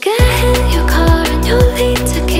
get in your car and you'll lead leave together.